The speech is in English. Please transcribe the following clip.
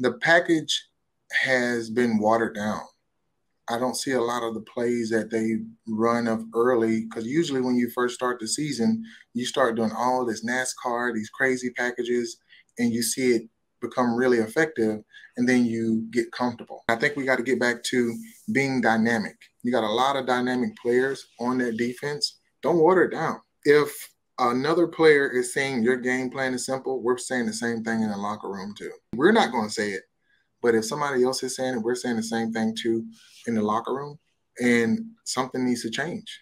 the package has been watered down. I don't see a lot of the plays that they run of early because usually when you first start the season, you start doing all this NASCAR, these crazy packages, and you see it become really effective, and then you get comfortable. I think we got to get back to being dynamic. You got a lot of dynamic players on that defense. Don't water it down. If another player is saying your game plan is simple, we're saying the same thing in the locker room too. We're not going to say it, but if somebody else is saying it, we're saying the same thing too in the locker room, and something needs to change.